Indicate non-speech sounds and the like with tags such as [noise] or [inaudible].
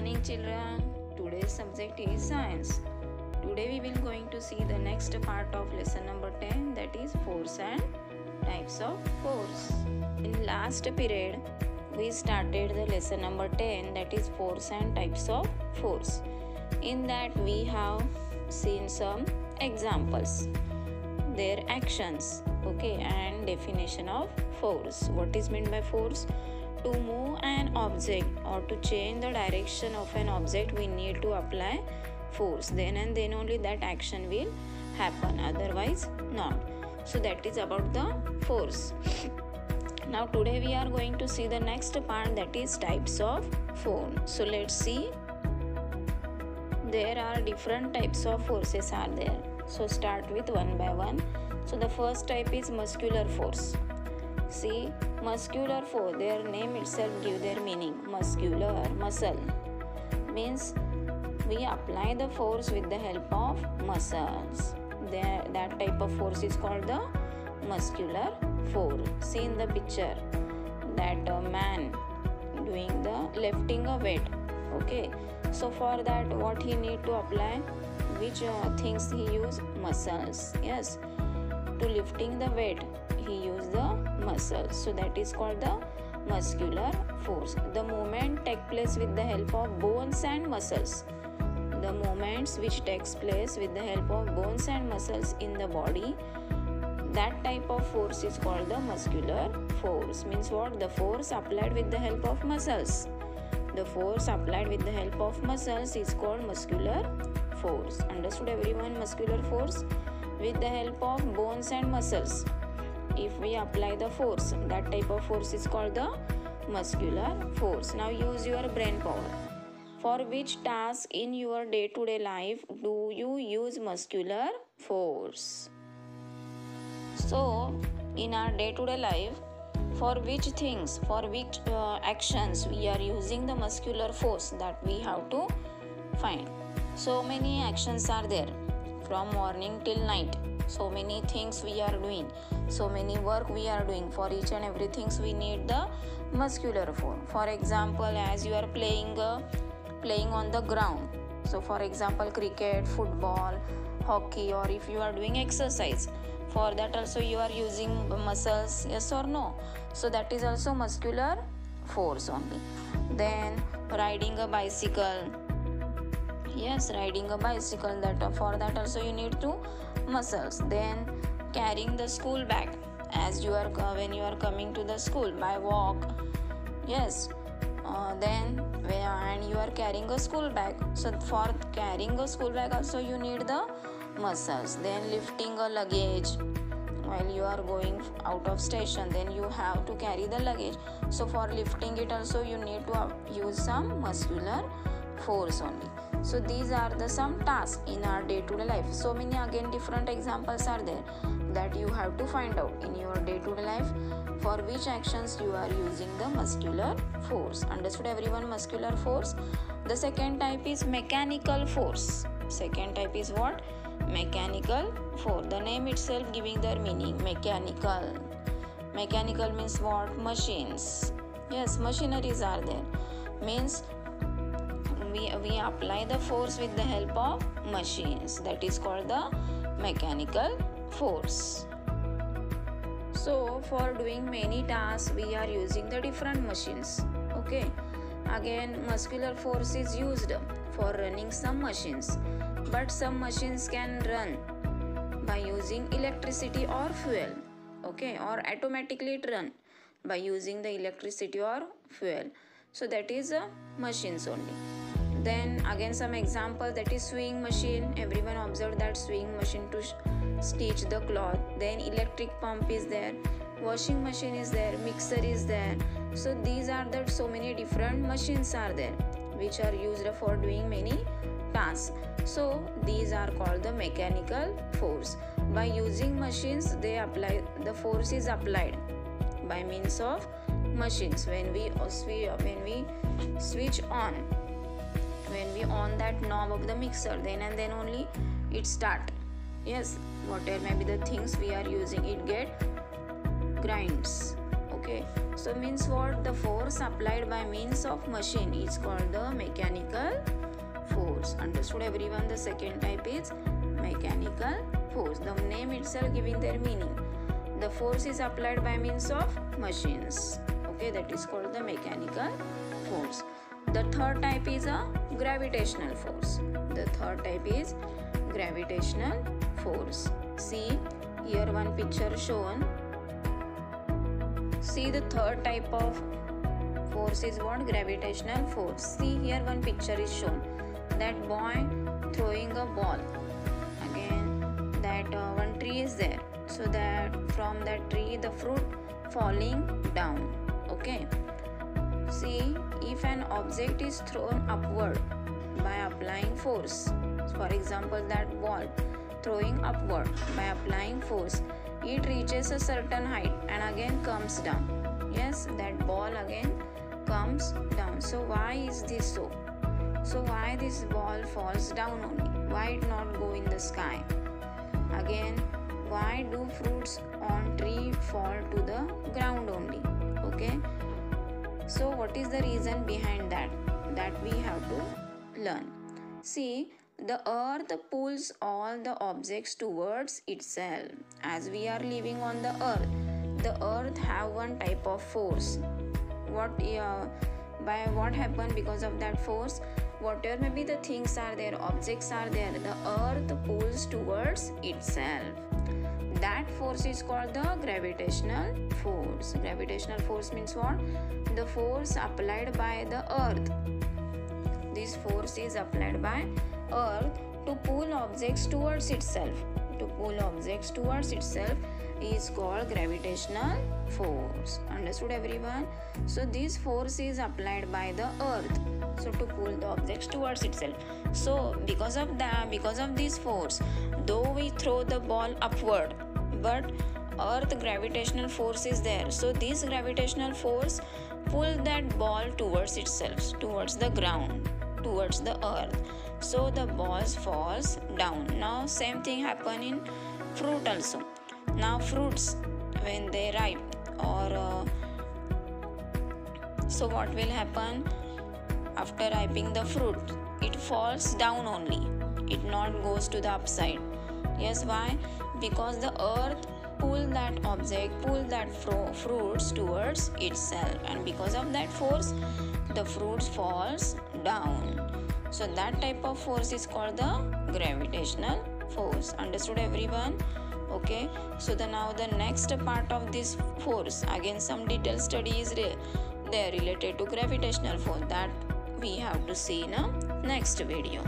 morning children. Today's subject is science. Today we will going to see the next part of lesson number 10 that is force and types of force. In last period we started the lesson number 10 that is force and types of force. In that we have seen some examples their actions okay and definition of force what is meant by force to move or to change the direction of an object we need to apply force. Then and then only that action will happen otherwise not. So that is about the force. [laughs] Now today we are going to see the next part that is types of force. So let's see. There are different types of forces are there. So start with one by one. So the first type is muscular force see muscular force their name itself give their meaning. Muscular muscle means we apply the force with the help of muscles. There that type of force is called the muscular force. See in the picture that a man doing the lifting a weight. Okay. So for that what he need to apply which uh, things he use? Muscles. Yes. To lifting the weight he use the muscles. So that is called the muscular force. The movement take place with the help of bones and muscles. The movements which takes place with the help of bones and muscles in the body that type of force is called the muscular force. Means what? The force applied with the help of muscles. The force applied with the help of muscles is called muscular force. Understood everyone? Muscular force with the help of bones and muscles if we apply the force. That type of force is called the muscular force. Now use your brain power. For which task in your day to day life do you use muscular force? So in our day to day life for which things for which uh, actions we are using the muscular force that we have to find? So many actions are there from morning till night so many things we are doing. So many work we are doing. For each and everything we need the muscular force for example as you are playing uh, playing on the ground. So for example cricket football hockey or if you are doing exercise. For that also you are using muscles yes or no? So that is also muscular force only. Then riding a bicycle yes riding a bicycle that for that also you need to muscles. Then carrying the school bag as you are when you are coming to the school by walk. Yes uh, then and you are carrying a school bag. So for carrying a school bag also you need the muscles. Then lifting a luggage while you are going out of station then you have to carry the luggage. So for lifting it also you need to use some muscular force only. So these are the some tasks in our day to day life. So many again different examples are there that you have to find out in your day to day life for which actions you are using the muscular force. Understood everyone? Muscular force. The second type is mechanical force. Second type is what? Mechanical force. The name itself giving their meaning. Mechanical. Mechanical means what? Machines. Yes machineries are there. Means we, apply the force with the help of machines. That is called the mechanical force. So for doing many tasks we are using the different machines. Okay. Again muscular force is used for running some machines. But some machines can run by using electricity or fuel. Okay. Or automatically it run by using the electricity or fuel. So that is a machines only then again some example that is sewing machine. Everyone observed that sewing machine to stitch the cloth. Then electric pump is there. Washing machine is there. Mixer is there. So these are the so many different machines are there which are used for doing many tasks. So these are called the mechanical force. By using machines they apply the force is applied by means of machines. When we when we switch on on that knob of the mixer then and then only it start. Yes whatever maybe the things we are using it get grinds. Okay? So means what? The force applied by means of machine is called the mechanical force. Understood everyone? The second type is mechanical force. The name itself giving their meaning. The force is applied by means of machines. Okay? That is called the mechanical force the third type is a gravitational force. The third type is gravitational force. See here one picture shown. See the third type of force is what? Gravitational force. See here one picture is shown. That boy throwing a ball. Again that uh, one tree is there. So that from that tree the fruit falling down. Okay see if an object is thrown upward by applying force for example that ball throwing upward by applying force it reaches a certain height and again comes down. Yes that ball again comes down. So why is this so? So why this ball falls down only? Why it not go in the sky? Again why do fruits on tree fall to the ground only? Okay so what is the reason behind that that we have to learn see the earth pulls all the objects towards itself. As we are living on the earth, the earth have one type of force. What uh, by what happened because of that force? Whatever maybe the things are there, objects are there, the earth pulls towards itself. That force is called the gravitational force. Gravitational force means what? The force applied by the earth. This force is applied by earth to pull objects towards itself. To pull objects towards itself is called gravitational force. Understood everyone? So this force is applied by the earth. So to pull the objects towards itself. So because of that, because of this force, though we throw the ball upward, but earth gravitational force is there. So this gravitational force pull that ball towards itself, towards the ground, towards the earth. So the ball falls down. Now same thing happen in fruit also. Now fruits when they ripe or uh, so what will happen? After ripening the fruit it falls down only. It not goes to the upside. Yes why because the earth pull that object pull that fro- fruits towards itself and because of that force the fruits falls down so that type of force is called the gravitational force. Understood everyone? Okay. So the now the next part of this force again some detailed study is re- there related to gravitational force that we have to see in a next video.